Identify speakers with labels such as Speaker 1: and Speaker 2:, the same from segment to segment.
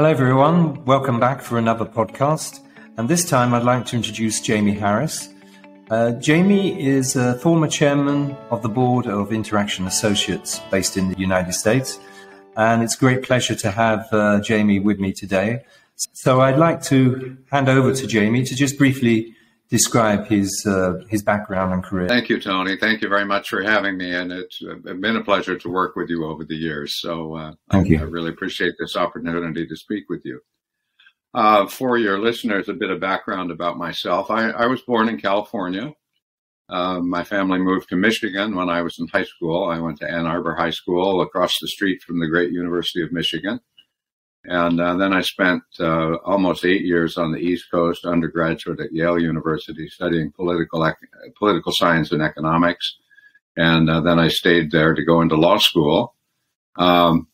Speaker 1: Hello, everyone. Welcome back for another podcast. And this time I'd like to introduce Jamie Harris. Uh, Jamie is a former chairman of the board of Interaction Associates based in the United States. And it's a great pleasure to have uh, Jamie with me today. So I'd like to hand over to Jamie to just briefly describe his uh, his background and career.
Speaker 2: Thank you, Tony. Thank you very much for having me, and it's been a pleasure to work with you over the years. So, uh,
Speaker 1: thank
Speaker 2: I,
Speaker 1: you.
Speaker 2: I really appreciate this opportunity to speak with you. Uh, for your listeners, a bit of background about myself. I, I was born in California. Uh, my family moved to Michigan when I was in high school. I went to Ann Arbor High School across the street from the great University of Michigan. And uh, then I spent uh, almost eight years on the East Coast, undergraduate at Yale University, studying political political science and economics. And uh, then I stayed there to go into law school. Um,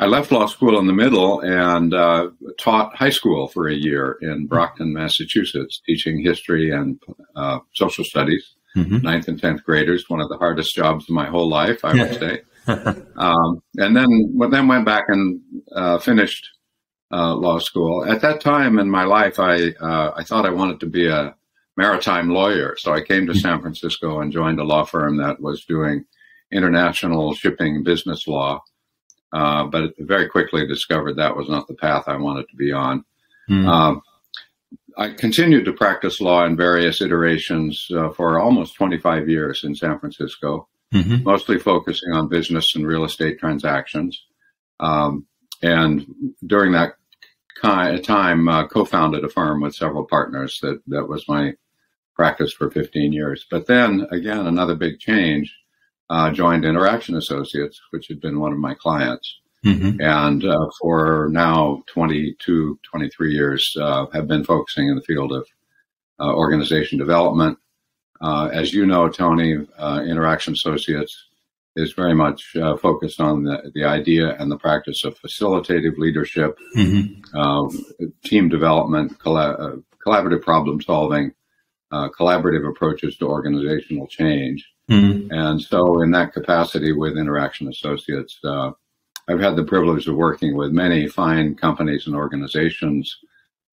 Speaker 2: I left law school in the middle and uh, taught high school for a year in Brockton, Massachusetts, teaching history and uh, social studies, mm-hmm. ninth and tenth graders. One of the hardest jobs of my whole life, I would say. um, and then then went back and uh, finished uh, law school. At that time in my life, I uh, I thought I wanted to be a maritime lawyer, so I came to San Francisco and joined a law firm that was doing international shipping business law. Uh, but very quickly discovered that was not the path I wanted to be on. Mm. I continued to practice law in various iterations uh, for almost 25 years in San Francisco mm-hmm. mostly focusing on business and real estate transactions. Um, and during that time, uh, co-founded a firm with several partners. That that was my practice for 15 years. But then again, another big change. Uh, joined Interaction Associates, which had been one of my clients. Mm-hmm. And uh, for now 22, 23 years, uh, have been focusing in the field of uh, organization development, uh, as you know, Tony, uh, Interaction Associates is very much uh, focused on the, the idea and the practice of facilitative leadership, mm-hmm. Uh, team development, colla- uh, collaborative problem solving, uh, collaborative approaches to organizational change. Mm-hmm. And so, in that capacity with Interaction Associates, I've had the privilege of working with many fine companies and organizations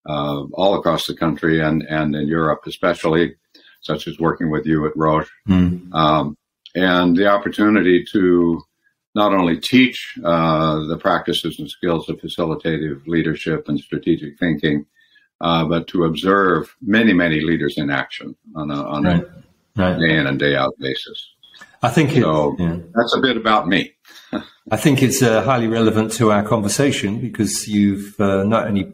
Speaker 2: all across the country and, and in Europe, especially such as working with you at Roche, mm. um, and the opportunity to not only teach uh, the practices and skills of facilitative leadership and strategic thinking, uh, but to observe many, many leaders in action on a, on right. a right. day in and day out basis.
Speaker 1: I think
Speaker 2: so. It, yeah. That's a bit about me.
Speaker 1: I think it's uh, highly relevant to our conversation because you've uh, not only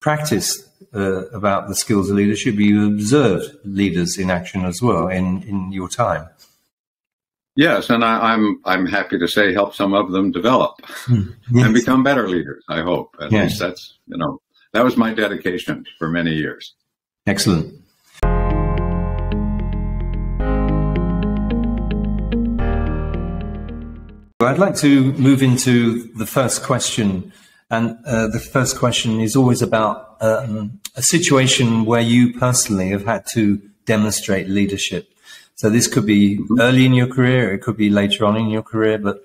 Speaker 1: practiced uh, about the skills of leadership, you observed leaders in action as well in, in your time.
Speaker 2: Yes, and I, am I'm, I'm happy to say help some of them develop mm, yes. and become better leaders. I hope at yes. least that's you know that was my dedication for many years.
Speaker 1: Excellent. I'd like to move into the first question and uh, the first question is always about um, a situation where you personally have had to demonstrate leadership. So this could be mm-hmm. early in your career, it could be later on in your career, but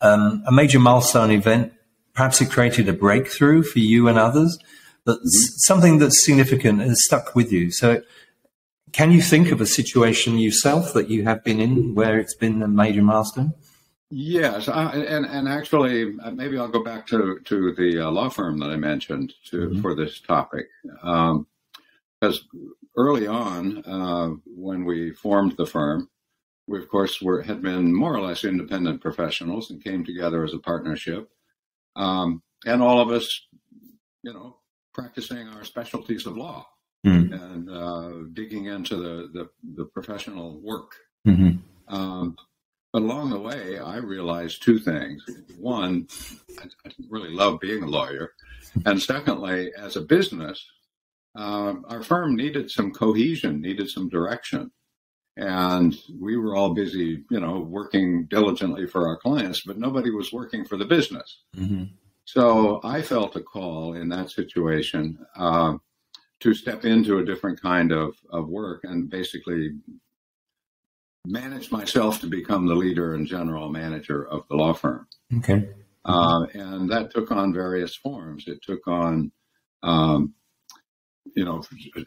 Speaker 1: um, a major milestone event, perhaps it created a breakthrough for you and others, but mm-hmm. something that's significant has stuck with you. So can you think of a situation yourself that you have been in where it's been a major milestone?
Speaker 2: Yes, uh, and and actually, uh, maybe I'll go back to to the uh, law firm that I mentioned to mm-hmm. for this topic, because um, early on, uh, when we formed the firm, we of course were had been more or less independent professionals and came together as a partnership, um, and all of us, you know, practicing our specialties of law mm-hmm. and uh, digging into the the, the professional work. Mm-hmm. Um, along the way, I realized two things. One, I, I really love being a lawyer. And secondly, as a business, uh, our firm needed some cohesion, needed some direction. And we were all busy, you know, working diligently for our clients, but nobody was working for the business. Mm-hmm. So I felt a call in that situation uh, to step into a different kind of, of work and basically managed myself to become the leader and general manager of the law firm.
Speaker 1: Okay.
Speaker 2: Uh, and that took on various forms. It took on, um, you know,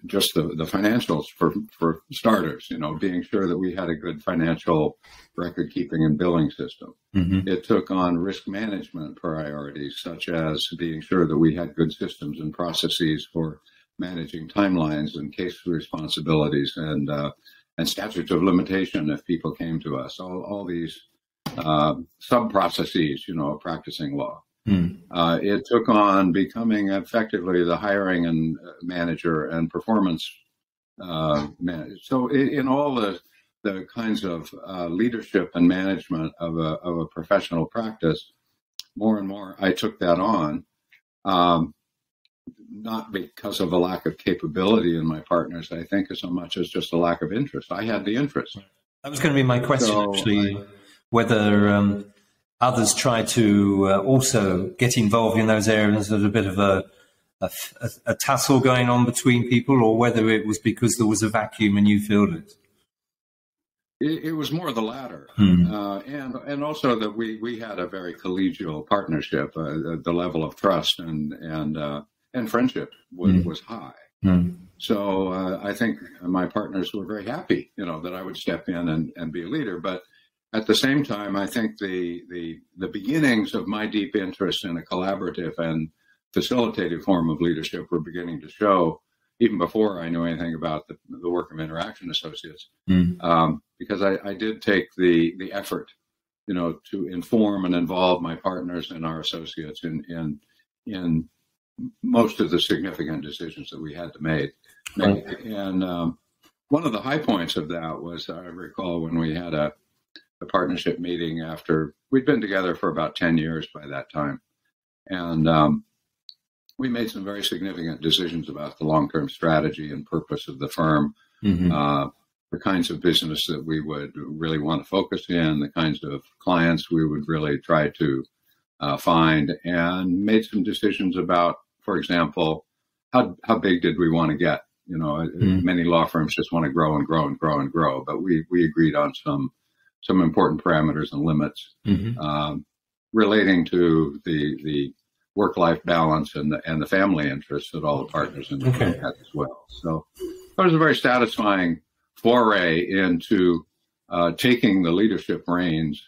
Speaker 2: just the, the financials for, for starters, you know, being sure that we had a good financial record keeping and billing system. Mm-hmm. It took on risk management priorities, such as being sure that we had good systems and processes for managing timelines and case responsibilities and, uh, and statutes of limitation if people came to us. All, all these uh, sub processes, you know, of practicing law. Mm. Uh, it took on becoming effectively the hiring and uh, manager and performance uh, manager. So in, in, all the the kinds of uh, leadership and management of a of a professional practice, more and more I took that on. Um, not because of a lack of capability in my partners, I think, as so much as just a lack of interest. I had the interest.
Speaker 1: That was going to be my question, so actually, I, whether um, others try to uh, also get involved in those areas. There's a bit of a, a, a, tussle going on between people, or whether it was because there was a vacuum and you filled it.
Speaker 2: It, it was more the latter, hmm. uh, and and also that we we had a very collegial partnership. Uh, the level of trust and and uh, and friendship was, mm. was high. Mm. So uh, I think my partners were very happy, you know, that I would step in and, and be a leader. But at the same time, I think the, the the beginnings of my deep interest in a collaborative and facilitative form of leadership were beginning to show even before I knew anything about the, the work of Interaction Associates, mm. um, because I, I, did take the the effort, you know, to inform and involve my partners and our associates in in in most of the significant decisions that we had to make. make. And um, one of the high points of that was I recall when we had a, a, partnership meeting after we'd been together for about 10 years by that time. And um, we made some very significant decisions about the long term strategy and purpose of the firm. Mm-hmm. Uh, the kinds of business that we would really want to focus in, the kinds of clients we would really try to uh, find, and made some decisions about for example, how how big did we want to get? You know, mm. many law firms just want to grow and grow and grow and grow, but we we agreed on some some important parameters and limits mm-hmm. um, relating to the the work life balance and the and the family interests that all the partners in the okay. had as well. So that was a very satisfying foray into uh, taking the leadership reins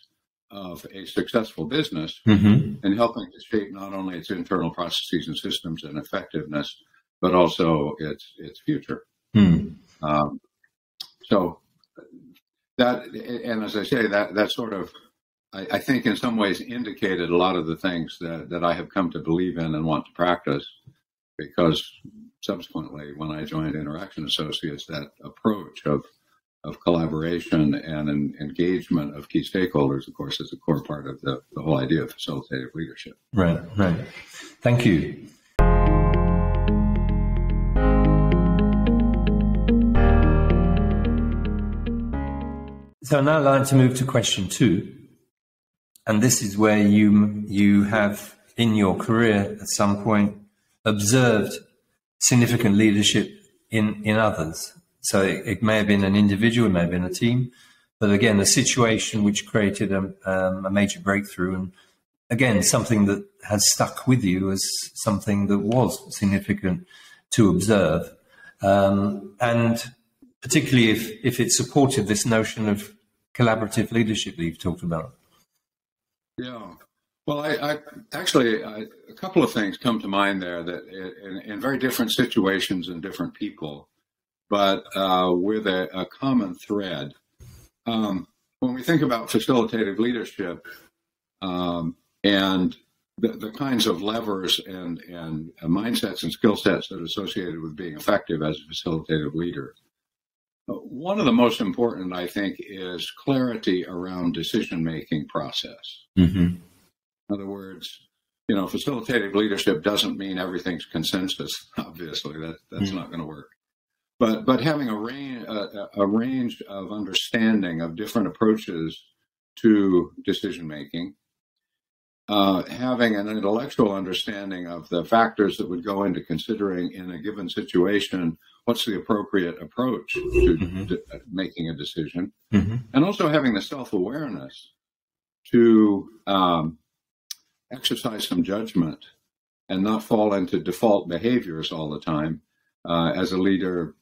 Speaker 2: of a successful business mm-hmm. and helping to shape not only its internal processes and systems and effectiveness, but also its its future. Mm. Um, so that, and as I say, that that sort of, I, I, think, in some ways, indicated a lot of the things that that I have come to believe in and want to practice. Because subsequently, when I joined Interaction Associates, that approach of of collaboration and an engagement of key stakeholders, of course, is a core part of the, the whole idea of facilitative leadership.
Speaker 1: Right, right. Thank you. So now I'd like to move to question two. And this is where you, you have in your career at some point observed significant leadership in, in others. So it, may have been an individual, it may have been a team, but again, a situation which created a, um, a major breakthrough, and again, something that has stuck with you as something that was significant to observe, um, and particularly if if it supported this notion of collaborative leadership that you've talked about.
Speaker 2: Yeah. Well, I, I actually I, a couple of things come to mind there that in, in very different situations and different people but uh, with a, a, common thread. Um, when we think about facilitative leadership um, and the, the, kinds of levers and, and uh, mindsets and skill sets that are associated with being effective as a facilitative leader, one of the most important, I think, is clarity around decision making process. Mm-hmm. In other words, you know, facilitative leadership doesn't mean everything's consensus. Obviously, that that's mm-hmm. not going to work but but having a range a, a range of understanding of different approaches to decision making, uh, having an intellectual understanding of the factors that would go into considering in a given situation what's the appropriate approach to, mm-hmm. to making a decision, mm-hmm. and also having the self awareness to um, exercise some judgment and not fall into default behaviors all the time, uh, as a leader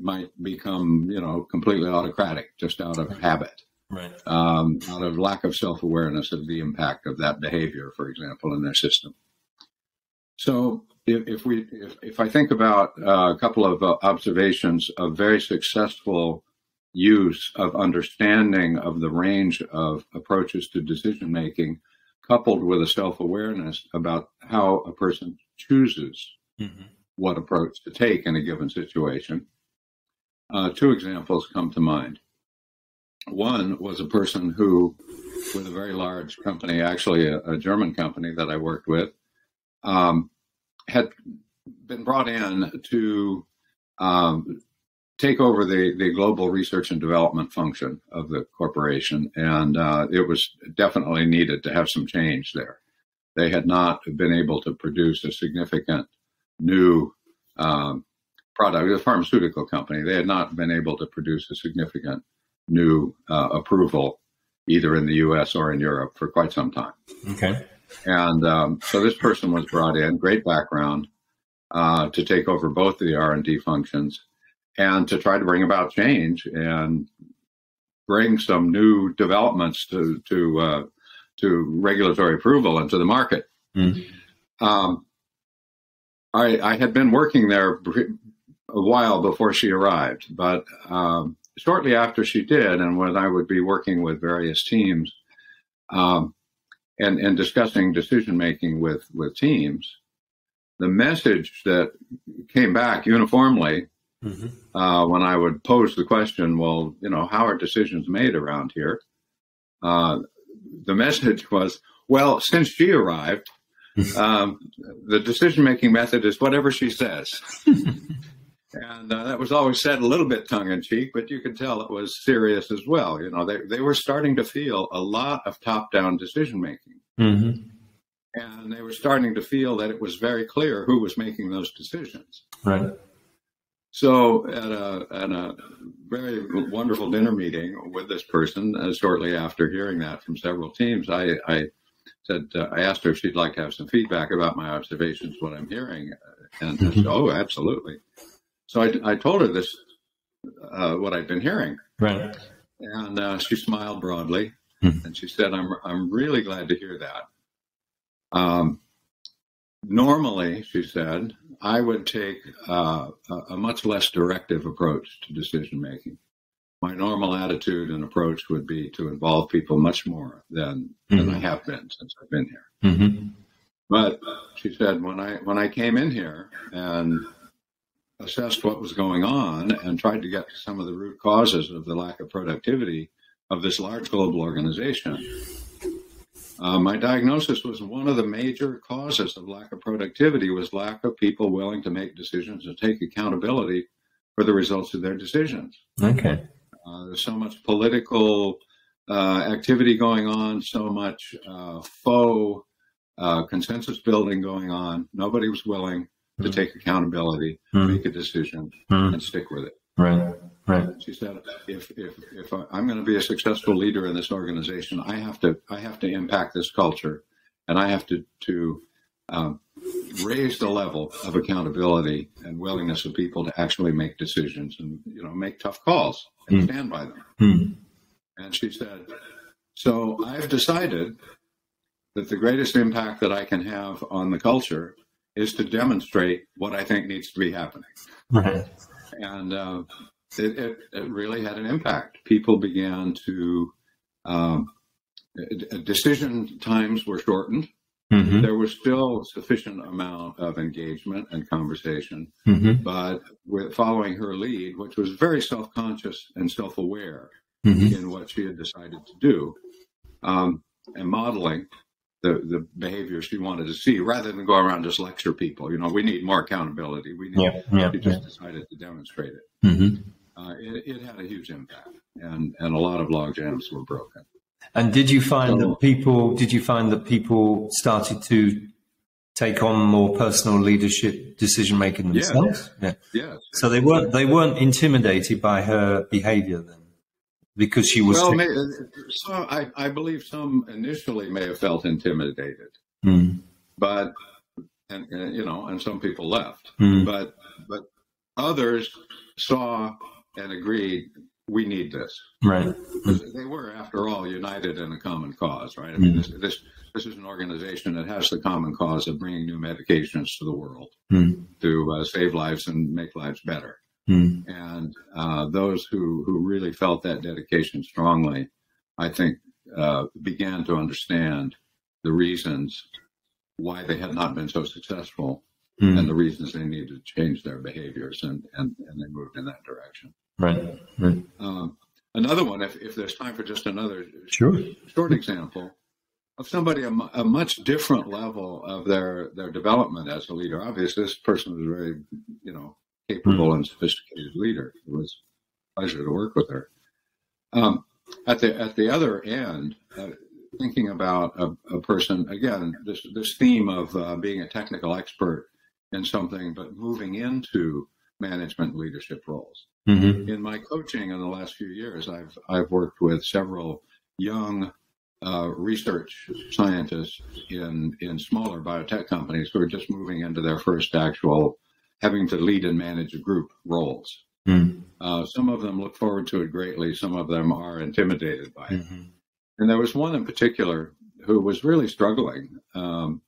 Speaker 2: might become, you know, completely autocratic just out of habit,
Speaker 1: Right.
Speaker 2: um, out of lack of self awareness of the impact of that behavior, for example, in their system. So, if, if we, if, if I think about uh, a couple of uh, observations of very successful use of understanding of the range of approaches to decision making, coupled with a self awareness about how a person chooses
Speaker 1: Mm-hmm.
Speaker 2: What approach to take in a given situation. Uh, two examples come to mind. One was a person who, with a very large company, actually a, a German company that I worked with, um, had been brought in to um, take over the, the global research and development function of the corporation. And uh, it was definitely needed to have some change there. They had not been able to produce a significant new um, product, a pharmaceutical company. They had not been able to produce a significant new uh, approval either in the U.S. or in Europe for quite some time.
Speaker 1: Okay.
Speaker 2: And um, so this person was brought in, great background, uh, to take over both the R and D functions and to try to bring about change and bring some new developments to to uh, to regulatory approval and to the market.
Speaker 1: Mm.
Speaker 2: Um, I, I had been working there a while before she arrived, but um, shortly after she did, and when I would be working with various teams um, and, and discussing decision making with, with teams, the message that came back uniformly
Speaker 1: Mm-hmm.
Speaker 2: uh, when I would pose the question, well, you know, how are decisions made around here? Uh, the message was, well, since she arrived, um, the decision making method is whatever she says. and uh, that was always said a little bit tongue in cheek, but you could tell it was serious as well. You know, they, they were starting to feel a lot of top down decision making.
Speaker 1: Mm-hmm.
Speaker 2: And they were starting to feel that it was very clear who was making those decisions.
Speaker 1: Right.
Speaker 2: So at a, at a very wonderful dinner meeting with this person, uh, shortly after hearing that from several teams, I, I said uh, I asked her if she'd like to have some feedback about my observations, what I'm hearing, and she said, "Oh, absolutely." So I, I told her this, uh, what I'd been hearing,
Speaker 1: Right.
Speaker 2: and uh, she smiled broadly,
Speaker 1: Mhm.
Speaker 2: and she said, "I'm I'm really glad to hear that." Um, normally, she said, I would take uh, a, a much less directive approach to decision making. My normal attitude and approach would be to involve people much more than than I
Speaker 1: Mhm.
Speaker 2: have been since I've been here.
Speaker 1: Mm-hmm.
Speaker 2: But she said when I when I came in here and assessed what was going on and tried to get to some of the root causes of the lack of productivity of this large global organization, uh, my diagnosis was one of the major causes of lack of productivity was lack of people willing to make decisions and take accountability for the results of their decisions.
Speaker 1: Okay.
Speaker 2: Uh, there's so much political uh, activity going on, so much uh, faux uh, consensus building going on. Nobody was willing to
Speaker 1: Mhm.
Speaker 2: take accountability,
Speaker 1: Mhm.
Speaker 2: make a decision,
Speaker 1: Mm.
Speaker 2: and stick with it.
Speaker 1: Right. Right.
Speaker 2: She said, "If if if I'm going to be a successful leader in this organization, I have to I have to impact this culture, and I have to to um, raise the level of accountability and willingness of people to actually make decisions and you know make tough calls and
Speaker 1: Mm.
Speaker 2: stand by them."
Speaker 1: Mm.
Speaker 2: And she said, "So I've decided that the greatest impact that I can have on the culture is to demonstrate what I think needs to be happening."
Speaker 1: Right.
Speaker 2: and uh, it, it, it really had an impact. People began to um, decision times were shortened.
Speaker 1: Mm-hmm.
Speaker 2: There was still sufficient amount of engagement and conversation,
Speaker 1: Mm-hmm.
Speaker 2: but with following her lead, which was very self-conscious and self-aware
Speaker 1: Mm-hmm.
Speaker 2: in what she had decided to do, um, and modeling the, the behavior she wanted to see, rather than go around just lecture people. You know, we need more accountability. We need.
Speaker 1: Yeah. Yeah.
Speaker 2: She
Speaker 1: yeah.
Speaker 2: just decided to demonstrate it
Speaker 1: Mm-hmm.
Speaker 2: uh, it, it had a huge impact, and and a lot of log jams were broken.
Speaker 1: And did you find that people? Did you find that people started to take on more personal leadership decision making
Speaker 2: Yeah.
Speaker 1: themselves? Yeah.
Speaker 2: Yes.
Speaker 1: So they weren't they weren't intimidated by her behaviour then, because she was.
Speaker 2: Well, may, so I, I believe some initially may have felt intimidated,
Speaker 1: Mm.
Speaker 2: but and, and, you know, and some people left,
Speaker 1: Mm.
Speaker 2: but but others saw and agreed we need this.
Speaker 1: Right.
Speaker 2: They were, after all, united in a common cause, right? I mean, this, this this is an organization that has the common cause of bringing new medications to the world
Speaker 1: Mm.
Speaker 2: to uh, save lives and make lives better.
Speaker 1: Mm.
Speaker 2: And uh, those who who really felt that dedication strongly, I think, uh, began to understand the reasons why they had not been so successful and
Speaker 1: Mm.
Speaker 2: the reasons they needed to change their behaviors, and, and, and they moved in that direction.
Speaker 1: Right. Right.
Speaker 2: Um, another one, if, if there's time for just another
Speaker 1: Sure.
Speaker 2: short example of somebody a, a much different level of their, their development as a leader. Obviously, this person was a very, you know, capable and sophisticated leader. It was a pleasure to work with her. Um, at the at the other end, uh, thinking about a, a person again, this this theme of uh, being a technical expert in something, but moving into management leadership roles.
Speaker 1: Mm-hmm.
Speaker 2: In my coaching in the last few years, I've I've worked with several young uh, research scientists in in smaller biotech companies who are just moving into their first actual having to lead and manage group roles.
Speaker 1: Mm.
Speaker 2: Uh, some of them look forward to it greatly. Some of them are intimidated by it.
Speaker 1: Mm-hmm.
Speaker 2: And there was one in particular who was really struggling. Um,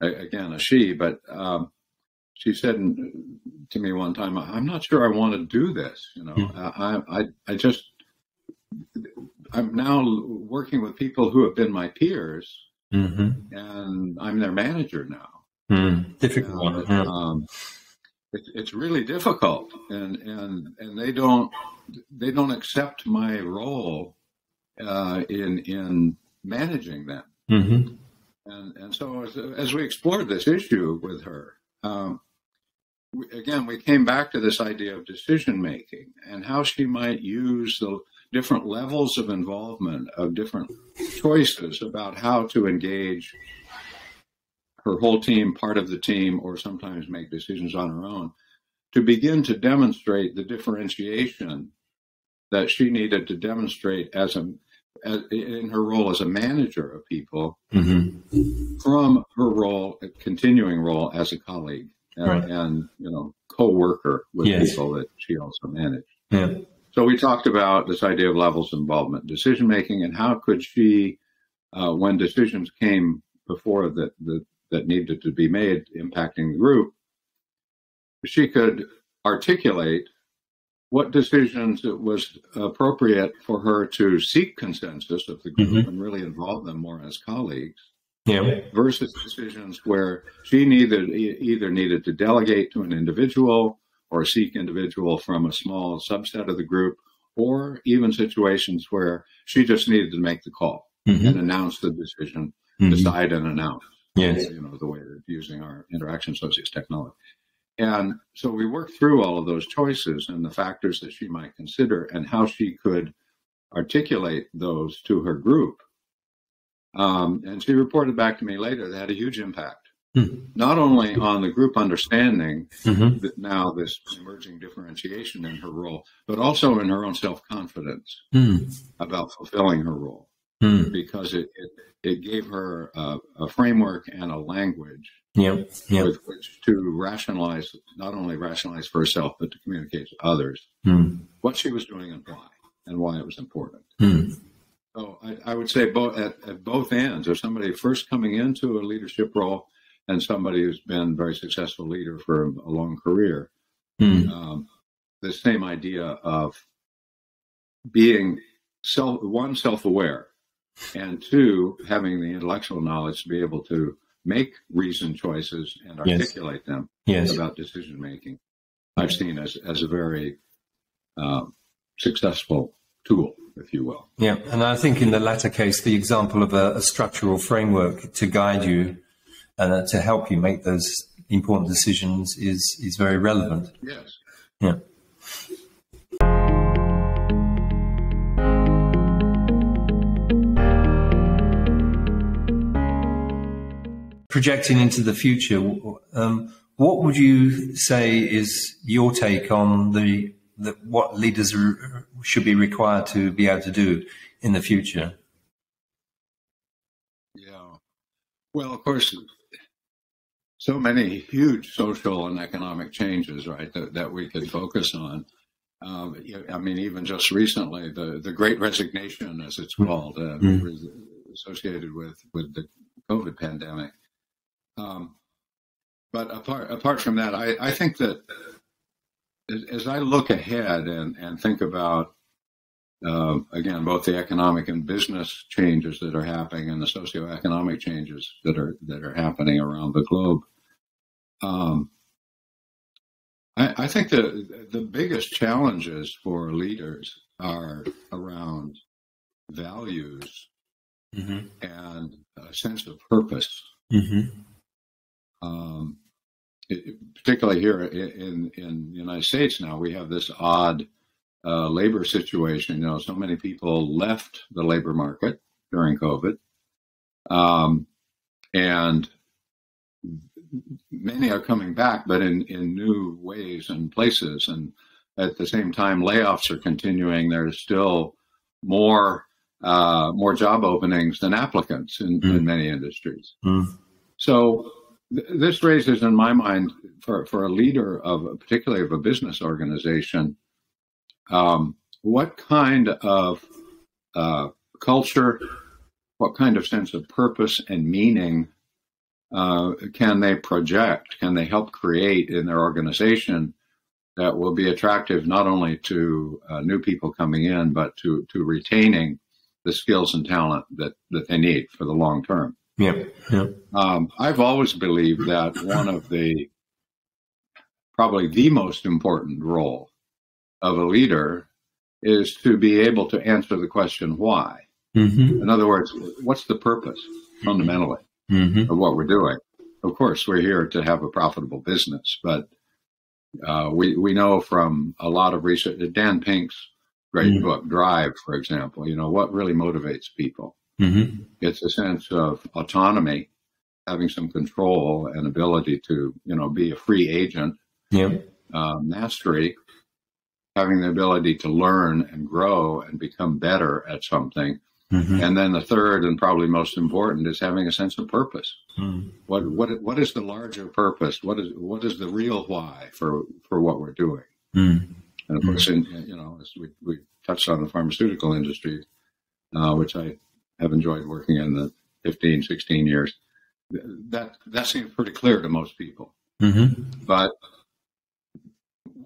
Speaker 2: again, a she, but um, she said to me one time, "I'm not sure I want to do this. You know,
Speaker 1: Hmm.
Speaker 2: I, I, I just, I'm now working with people who have been my peers,
Speaker 1: Mm-hmm.
Speaker 2: and I'm their manager now.
Speaker 1: Mm. Difficult
Speaker 2: Uh,
Speaker 1: one. Yeah.
Speaker 2: um, it, it's really difficult, and and and they don't they don't accept my role uh, in in managing them.
Speaker 1: Mm-hmm.
Speaker 2: And and so as, as we explored this issue with her, um, again we came back to this idea of decision making and how she might use the different levels of involvement of different choices about how to engage her whole team, part of the team, or sometimes make decisions on her own, to begin to demonstrate the differentiation that she needed to demonstrate as a as, in her role as a manager of people
Speaker 1: Mm-hmm.
Speaker 2: from her role, continuing role as a colleague and,
Speaker 1: Right.
Speaker 2: and you know co-worker with
Speaker 1: Yes.
Speaker 2: people that she also managed.
Speaker 1: Yeah.
Speaker 2: So we talked about this idea of levels of involvement, decision making, and how could she, uh, when decisions came before that that that needed to be made impacting the group, she could articulate what decisions it was appropriate for her to seek consensus of the group
Speaker 1: Mhm.
Speaker 2: and really involve them more as colleagues
Speaker 1: Yeah.
Speaker 2: versus decisions where she needed either needed to delegate to an individual or seek individual from a small subset of the group or even situations where she just needed to make the call
Speaker 1: Mm-hmm.
Speaker 2: and announce the decision
Speaker 1: Mm-hmm.
Speaker 2: decide and announce
Speaker 1: Yes.
Speaker 2: you know the way of using our interaction associates technology and so we worked through all of those choices and the factors that she might consider and how she could articulate those to her group um, and she reported back to me later that had a huge impact
Speaker 1: Hmm.
Speaker 2: not only on the group understanding
Speaker 1: Mm-hmm.
Speaker 2: that now this emerging differentiation in her role but also in her own self-confidence
Speaker 1: Mm.
Speaker 2: about fulfilling her role
Speaker 1: Mm.
Speaker 2: because it, it, it gave her a, a framework and a language
Speaker 1: Yeah. Yeah.
Speaker 2: with which to rationalize, not only rationalize for herself, but to communicate to others
Speaker 1: Mm.
Speaker 2: what she was doing and why, and why it was important. So I, I would say both at, at both ends, or somebody first coming into a leadership role and somebody who's been a very successful leader for a, long career,
Speaker 1: Mm.
Speaker 2: um, the same idea of being self, one self-aware, and two having the intellectual knowledge to be able to make reasoned choices and
Speaker 1: Yes.
Speaker 2: articulate them
Speaker 1: Yes.
Speaker 2: about decision making. I've seen as as a very um, successful tool, if you will.
Speaker 1: Yeah, and I think in the latter case, the example of a, a structural framework to guide you and uh, to help you make those important decisions is is very relevant.
Speaker 2: Yes.
Speaker 1: Yeah. Projecting into the future, um, what would you say is your take on the, the what leaders r- should be required to be able to do in the future?
Speaker 2: Yeah. Well, of course, so many huge social and economic changes, right, that, that we could focus on. Um, I mean, even just recently, the, the Great Resignation, as it's called, uh, mm. associated with, with the COVID pandemic. Um, but apart apart from that, I, I think that as, I look ahead and, and think about uh, again both the economic and business changes that are happening and the socioeconomic changes that are that are happening around the globe, um, I, I think the the biggest challenges for leaders are around values mm-hmm. and a sense of purpose. Mm-hmm. Um, particularly here in, in the United States now, we have this odd uh, labor situation. You know, so many people left the labor market during COVID, um, and many are coming back, but in, in new ways and places. And at the same time, layoffs are continuing. There's still more uh, more job openings than applicants in, mm. in many industries. Mm. So this raises, in my mind, for, for a leader of particularly of a business organization, um, what kind of uh, culture, what kind of sense of purpose and meaning uh, can they project? Can they help create in their organization that will be attractive not only to uh, new people coming in, but to to retaining the skills and talent that that they need for the long term?
Speaker 1: Yeah, yeah.
Speaker 2: Um, I've always believed that one of the probably the most important role of a leader is to be able to answer the question why. Mm-hmm. In other words, what's the purpose fundamentally? mm-hmm. of what we're doing. Of course, we're here to have a profitable business, but uh, we we know from a lot of research. Dan Pink's great mm-hmm. book, Drive, for example. You know what really motivates people. Mm-hmm. It's a sense of autonomy, having some control and ability to you know be a free agent.
Speaker 1: Yeah.
Speaker 2: Uh, mastery, having the ability to learn and grow and become better at something Mm-hmm. And then the third and probably most important is having a sense of purpose. Mm. What what what is the larger purpose? What is what is the real why for for what we're doing? Mm. And of course, in, you know, as we, we touched on the pharmaceutical industry, uh, which I have enjoyed working in the 15, 16 years, that that seems pretty clear to most people. Mm-hmm. But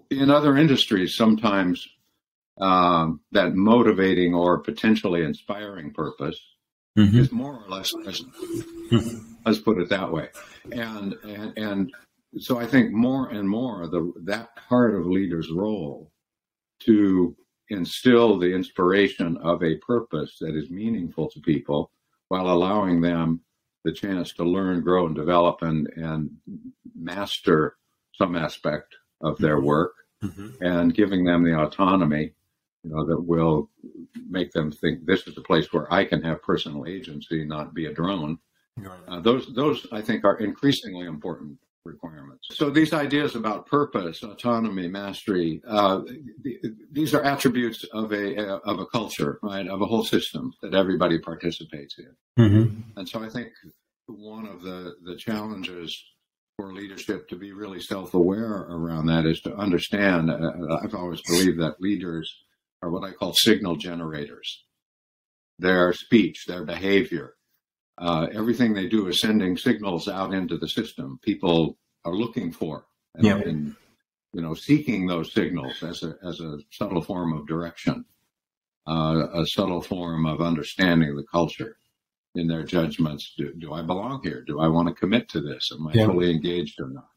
Speaker 2: in other industries, sometimes um, that motivating or potentially inspiring purpose mm-hmm. is more or less present. Let's put it that way. And, and, and so I think more and more the, that part of leader's role to instill the inspiration of a purpose that is meaningful to people while allowing them the chance to learn, grow, and develop and, and master some aspect of their mm-hmm. work mm-hmm. and giving them the autonomy you know, that will make them think this is a place where I can have personal agency, not be a drone. Uh, those, those I think are increasingly important requirements. So these ideas about purpose, autonomy, mastery, uh, these are attributes of a of a culture, right, of a whole system that everybody participates in. Mm-hmm. And so I think one of the the challenges for leadership to be really self aware around that is to understand. Uh, I've always believed that leaders are what I call signal generators. Their speech, their behavior, uh, everything they do is sending signals out into the system. People are looking for and, yeah. and you know seeking those signals as a as a subtle form of direction, uh, a subtle form of understanding the culture in their judgments. Do, do I belong here? Do I want to commit to this? Am I yeah. fully engaged or not?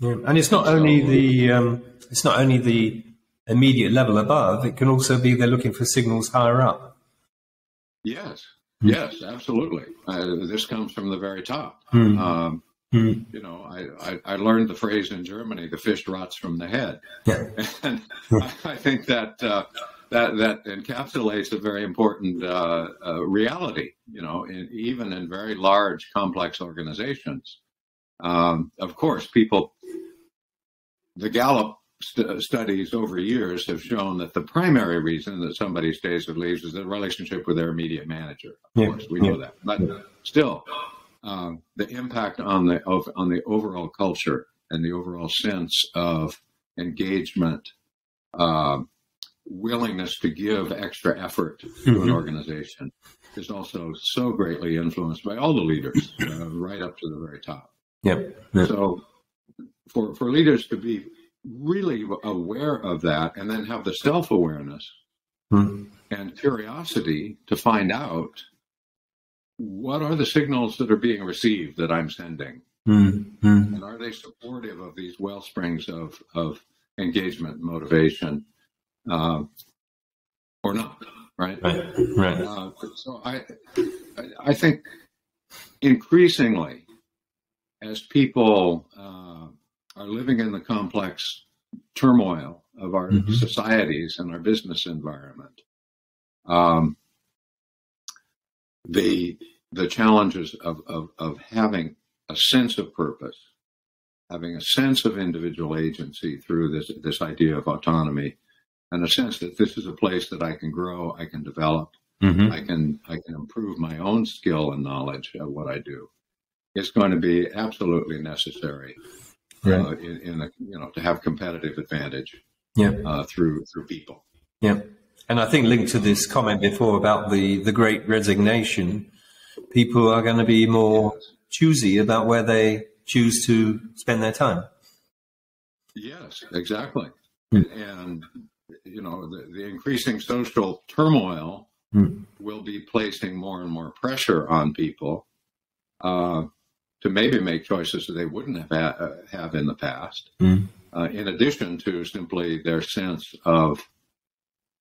Speaker 1: Yeah. And it's not so, only the um, it's not only the immediate level above, it can also be they're looking for signals higher up.
Speaker 2: Yes. Yes, absolutely. Uh, this comes from the very top. Mm. Um, mm. You know, I, I, I, learned the phrase in Germany: "The fish rots from the head," and I, I, think that uh, that that encapsulates a very important uh, uh reality. You know, in, even in very large, complex organizations. Um, of course, people. The Gallup st- studies over years have shown that the primary reason that somebody stays or leaves is the relationship with their immediate manager. Of yeah. course, we know that. But still, uh, the impact on the of, on the overall culture and the overall sense of engagement, uh, willingness to give extra effort to mm-hmm. an organization is also so greatly influenced by all the leaders, uh, right up to the very top.
Speaker 1: Yep.
Speaker 2: yep. So, for for leaders to be really aware of that, and then have the self awareness mm-hmm. and curiosity to find out what are the signals that are being received that I'm sending, mm-hmm. and are they supportive of these well springs of of engagement, motivation, uh, or not? Right.
Speaker 1: Right. Right. Uh,
Speaker 2: so I, I think increasingly, as people uh, are living in the complex turmoil of our mm-hmm. societies and our business environment, um, the the challenges of, of, of having a sense of purpose, having a sense of individual agency through this this idea of autonomy, and a sense that this is a place that I can grow, I can develop, mm-hmm. I can I can improve my own skill and knowledge of what I do. It's going to be absolutely necessary right. uh, in, in a, you know to have competitive advantage
Speaker 1: yeah.
Speaker 2: Uh, through through people.
Speaker 1: Yeah. And I think linked to this comment before about the, the great resignation, people are going to be more yes. choosy about where they choose to spend their time.
Speaker 2: Yes, exactly. Mm. And, you know, the, the increasing social turmoil mm. will be placing more and more pressure on people uh, to maybe make choices that they wouldn't have, ha- uh, have in the past, mm. uh, in addition to simply their sense of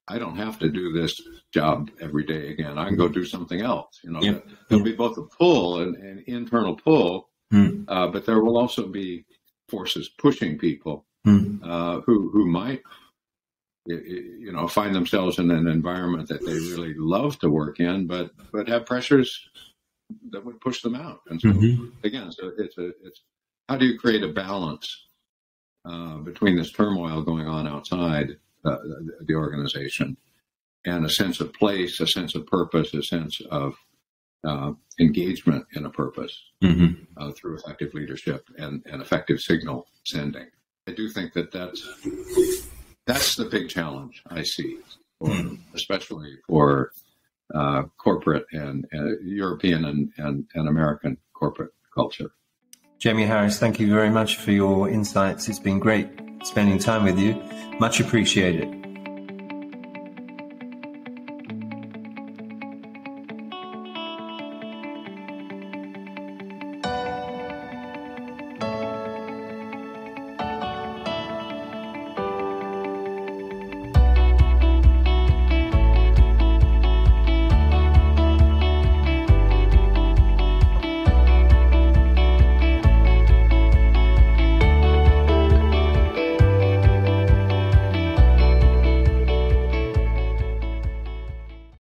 Speaker 2: I don't have to do this job every day again. I can go do something else. You know, yeah. there'll be both a pull and an internal pull, mm. uh, but there will also be forces pushing people mm. uh, who who might, you know, find themselves in an environment that they really love to work in, but but have pressures that would push them out. And so mm-hmm. again, so it's a it's how do you create a balance uh, between this turmoil going on outside? uh, the organization, and a sense of place, a sense of purpose, a sense of uh, engagement in a purpose mm-hmm. uh, through effective leadership and, and effective signal sending. I do think that that's that's the big challenge I see, for, mm-hmm. especially for uh, corporate and uh, European and, and, and American corporate culture.
Speaker 1: Jamie Harris, thank you very much for your insights. It's been great spending time with you. Much appreciated.